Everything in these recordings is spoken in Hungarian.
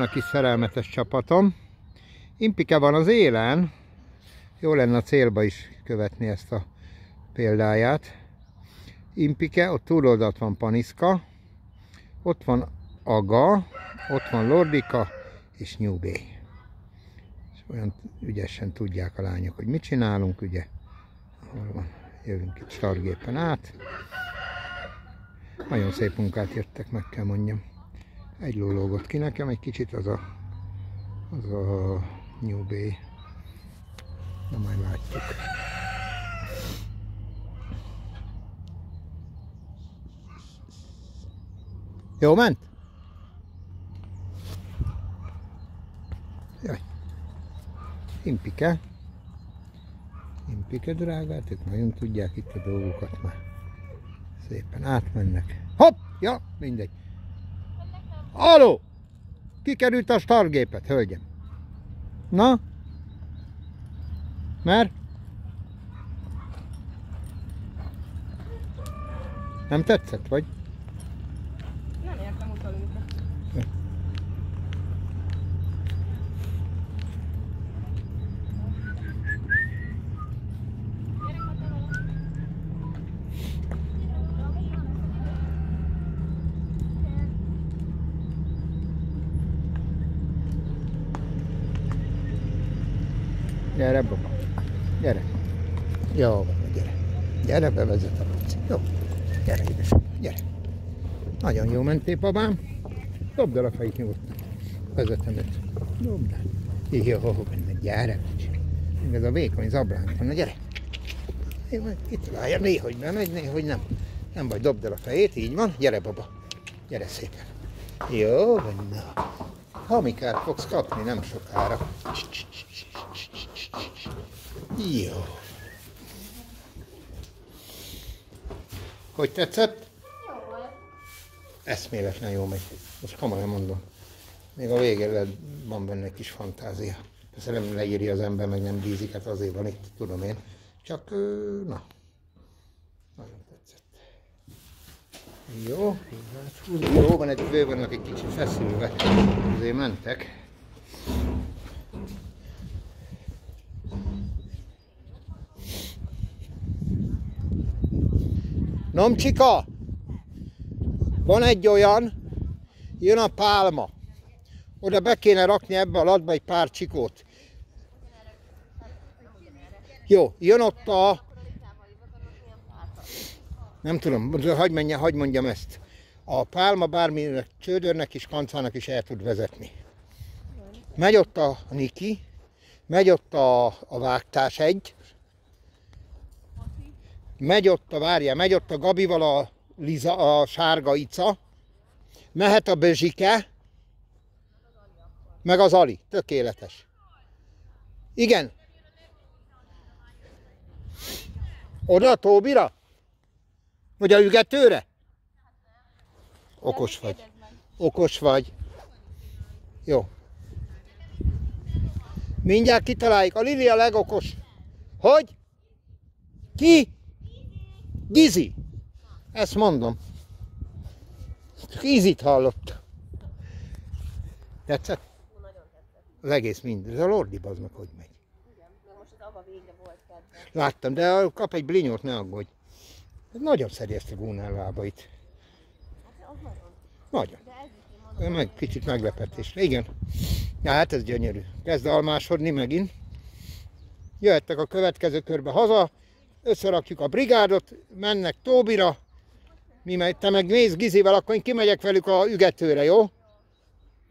A kis szerelmetes csapatom. Impike van az élen. Jó lenne a célba is követni ezt a példáját. Impike, ott túloldalt van Paniszka, ott van Aga, ott van Lordika és Nyúbé. És olyan ügyesen tudják a lányok, hogy mit csinálunk, ugye. Hol van? Jövünk itt stargépen át. Nagyon szép munkát jöttek, meg kell mondjam. Egy lólógott ki nekem, egy kicsit az a, az a New Bay. Na majd látjuk. Jó ment? Jaj. Impike. Impike drágát, ők nagyon tudják itt a dolgokat már. Szépen átmennek. Hopp! Ja, mindegy. Aló! Kikerült a stargépet, hölgyem. Na? Mert? Nem tetszett, vagy? Gyere, baba. Gyere. Jó, baba, gyere. Gyere, bevezet a Laci. Jó. Gyere, édesem. Gyere. Nagyon jó mentél, babám. Dobd el a fejét nyugodtan. Vezetem őt. Dobd el. Jó, benne. Gyere, kicsi. Még ez a vékony zabránk van. Na, gyere. Majd kitalálja, néhogy bemegy, néhogy nem. Nem baj, dobd el a fejét, így van. Gyere, baba. Gyere szépen. Jó, benne. Hamikát fogsz kapni nem sokára. Jó. Hogy tetszett? Eszméletlen jó megy. Most komolyan mondom. Még a végén van benne kis fantázia. Persze nem leírja az ember, meg nem bízik, hát azért van itt, tudom én. Csak, na. Nagyon tetszett. Jó, jó, van egy vannak egy kicsit feszülve. Azért mentek. Nomcsika, van egy olyan, jön a pálma. Oda be kéne rakni ebbe a latba egy pár csikót. Jó, jön ott a... Nem tudom, hagyj, menjen, hagyj mondjam ezt. A pálma bárminek, csődörnek és kancának is el tud vezetni. Megy ott a Niki, megy ott a, a vágtás egy, megy ott a, várja, megy ott a Gabival a, Liza, a sárga ica, mehet a Bezsike, meg az Ali. Tökéletes. Igen. Oda a Tóbira? Vagy a ügetőre? Okos vagy. Okos vagy. Jó. Mindjárt kitaláljuk. A Lili a legokos. Hogy? Ki? Gizi. Ezt mondom. Ízit hallott. Tetszett? Az egész mind. Ez a Lordi baznak hogy megy. Igen, de most az abba végre volt kedve. Láttam, de kap egy blinyót, ne aggódj. Nagyon szeri ezt a Gunnar lábait. Hát nagyon. Nagyon. De ez. Meg kicsit meglepetésre. Igen. Ja, hát ez gyönyörű. Kezd almásodni megint. Jöhettek a következő körbe haza, összerakjuk a brigádot, mennek Tóbira, mi megy, te meg mész Gizivel, akkor én kimegyek velük a ügetőre, jó?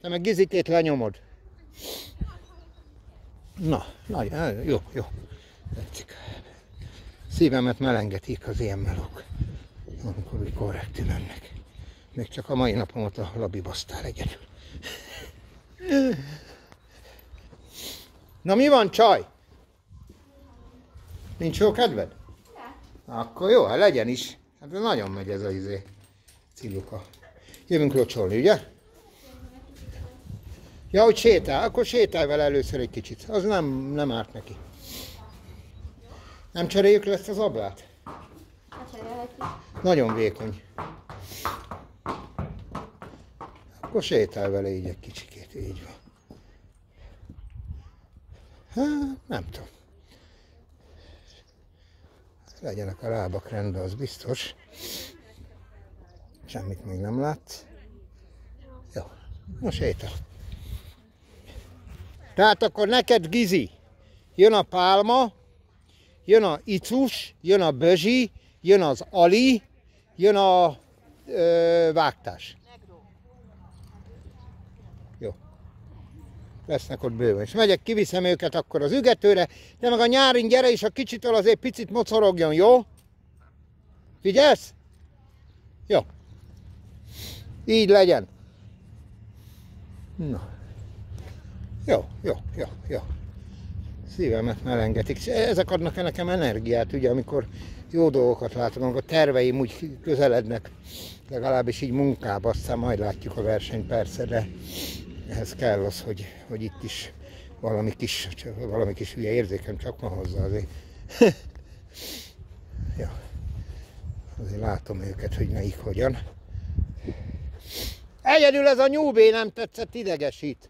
Te meg Gizikét lenyomod. Na, nagyon, jó, jó. Tetszik. Szívemet melengetik az ilyen melók, amikor úgy korrektül mennek. Még csak a mai napomat a labi basztál egyedül. Na mi van, csaj? Nincs jó kedved? Akkor jó, hát legyen is. Hát nagyon megy ez a izé. Ciluka. Jövünk locsolni, ugye? Ja, hogy sétál, akkor sétálj vele először egy kicsit. Az nem, nem árt neki. Nem cseréljük le ezt az ablát? Nagyon vékony. Akkor sétálj vele így egy kicsikét. Így van. Hát, nem tudom. Legyenek a lábak rendben, az biztos. Semmit még nem látsz. Jó, most sétál. Tehát akkor neked Gizi, jön a pálma, jön a icus, jön a bözsi, jön az ali, jön a ö, vágtás. Lesznek ott bőven. És megyek, kiviszem őket akkor az ügetőre, de meg a nyárin gyere is, a kicsitől azért picit mocorogjon, jó? Figyelsz? Jó. Így legyen. Na. Jó, jó, jó, jó. Szívemet melengetik. Ezek adnak nekem energiát, ugye, amikor jó dolgokat látom, amikor terveim úgy közelednek, legalábbis így munkába, aztán majd látjuk a versenyt persze, de ehhez kell az, hogy, hogy itt is valami kis, valami kis hülye érzékem csak van hozzá azért. ja. Azért látom őket, hogy melyik hogyan. Egyedül ez a nyúbé nem tetszett, idegesít.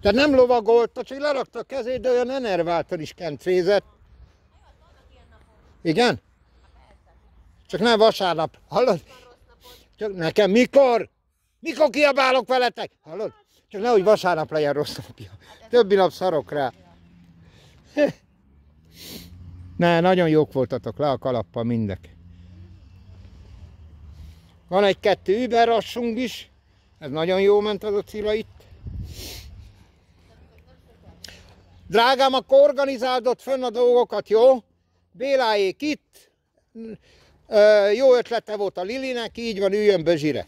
Tehát nem lovagolta, csak lerakta a kezét, de olyan enerváltan is kencézett. Igen? Csak nem vasárnap. Hallod? Csak nekem mikor? Mikor kiabálok veletek? Hallod? Csak nehogy vasárnap legyen rossz napja. Többi nap szarok rá. Ne, nagyon jók voltatok, le a kalappal mindek. Van egy-kettő überrassunk is. Ez nagyon jó ment az a cila itt. Drágám, akkor organizáld ott fönn a dolgokat, jó? Béláék itt. Jó ötlete volt a Lilinek, így van, üljön Bözsire.